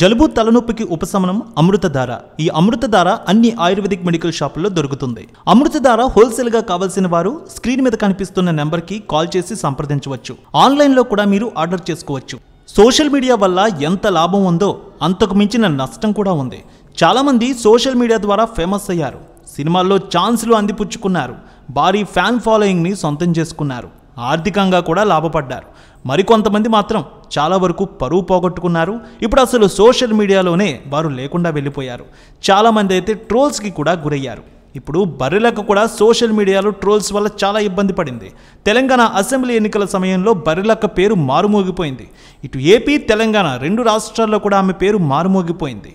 జలుబు తలనొప్పికి ఉపశమనం అమృతధార. ఈ అమృతధార అన్ని ఆయుర్వేదిక్ మెడికల్ షాపుల్లో దొరుకుతుంది. అమృతధార హోల్సేల్గా కావాల్సిన వారు స్క్రీన్ మీద కనిపిస్తున్న నెంబర్కి కాల్ చేసి సంప్రదించవచ్చు. ఆన్లైన్లో కూడా మీరు ఆర్డర్ చేసుకోవచ్చు. సోషల్ మీడియా వల్ల ఎంత లాభం ఉందో అంతకు మించిన నష్టం కూడా ఉంది. చాలామంది సోషల్ మీడియా ద్వారా ఫేమస్ అయ్యారు. సినిమాల్లో ఛాన్స్లు అందిపుచ్చుకున్నారు. భారీ ఫ్యాన్ ఫాలోయింగ్ని సొంతం చేసుకున్నారు. ఆర్థికంగా కూడా లాభపడ్డారు. మరికొంతమంది మాత్రం చాలా వరకు పరువు పోగొట్టుకున్నారు. ఇప్పుడు అసలు సోషల్ మీడియాలోనే వారు లేకుండా వెళ్ళిపోయారు. చాలామంది అయితే ట్రోల్స్కి కూడా గురయ్యారు. ఇప్పుడు బర్రెలకు కూడా సోషల్ మీడియాలో ట్రోల్స్ వల్ల చాలా ఇబ్బంది పడింది. తెలంగాణ అసెంబ్లీ ఎన్నికల సమయంలో బర్రెలక్క పేరు మారుమోగిపోయింది. ఇటు ఏపీ తెలంగాణ రెండు రాష్ట్రాల్లో కూడా ఆమె పేరు మారుమోగిపోయింది.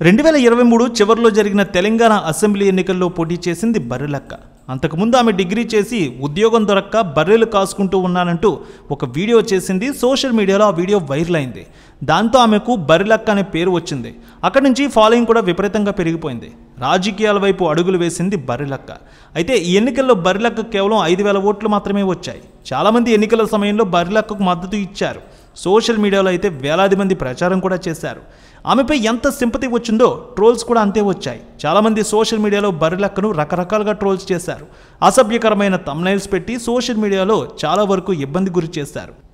రెండు వేల ఇరవై మూడు చివరిలో జరిగిన తెలంగాణ అసెంబ్లీ ఎన్నికల్లో పోటీ చేసింది బర్రెలక్క. అంతకుముందు ఆమె డిగ్రీ చేసి ఉద్యోగం దొరక్క బర్రెలు కాసుకుంటూ ఉన్నానంటూ ఒక వీడియో చేసింది. సోషల్ మీడియాలో ఆ వీడియో వైరల్ అయింది. దాంతో ఆమెకు బర్రెలక్క అనే పేరు వచ్చింది. అక్కడి నుంచి ఫాలోయింగ్ కూడా విపరీతంగా పెరిగిపోయింది. రాజకీయాల వైపు అడుగులు వేసింది బర్రెలక్క. అయితే ఈ ఎన్నికల్లో బర్రెలక్క కేవలం ఐదు వేల ఓట్లు మాత్రమే వచ్చాయి. చాలామంది ఎన్నికల సమయంలో బర్రెలక్కకు మద్దతు ఇచ్చారు. సోషల్ మీడియాలో అయితే వేలాది మంది ప్రచారం కూడా చేశారు. ఆమెపై ఎంత సింపతి వచ్చిందో ట్రోల్స్ కూడా అంతే వచ్చాయి. చాలామంది సోషల్ మీడియాలో బర్రెలక్కను రకరకాలుగా ట్రోల్స్ చేశారు. అసభ్యకరమైన తమ్నైల్స్ పెట్టి సోషల్ మీడియాలో చాలా వరకు ఇబ్బంది గురి చేశారు.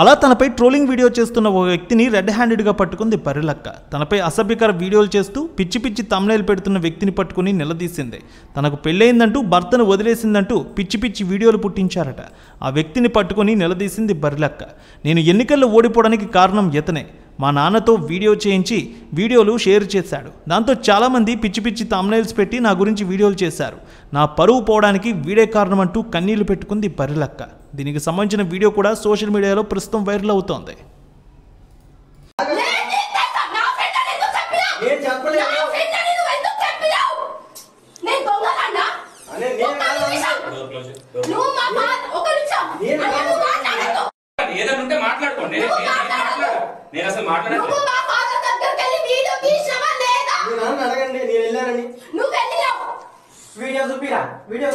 అలా తనపై ట్రోలింగ్ వీడియో చేస్తున్న ఓ వ్యక్తిని రెడ్ హ్యాండెడ్గా పట్టుకుంది బర్రెలక్క తనపై అసభ్యకర వీడియోలు చేస్తూ పిచ్చి పిచ్చి తమ్నైల్ పెడుతున్న వ్యక్తిని పట్టుకుని నిలదీసింది. తనకు పెళ్ళయిందంటూ భర్తను వదిలేసిందంటూ పిచ్చి పిచ్చి వీడియోలు పుట్టించారట. ఆ వ్యక్తిని పట్టుకుని నిలదీసింది బరిలక్క నేను ఎన్నికల్లో ఓడిపోవడానికి కారణం ఇతనే. మా నాన్నతో వీడియో చేయించి వీడియోలు షేర్ చేశాడు. దాంతో చాలామంది పిచ్చి పిచ్చి తమ్నైల్స్ పెట్టి నా గురించి వీడియోలు చేశారు. నా పరువు పోవడానికి వీడే కారణం అంటూ కన్నీళ్ళు పెట్టుకుంది బర్రెలక్క దీనికి సంబంధించిన వీడియో కూడా సోషల్ మీడియాలో ప్రస్తుతం వైరల్ అవుతోంది. ఏదైనా మాట్లాడుకోండి. నేను- అసలు వీడియో అడగండి నేను వెళ్ళానని. నువ్వు చూపిరా వీడియో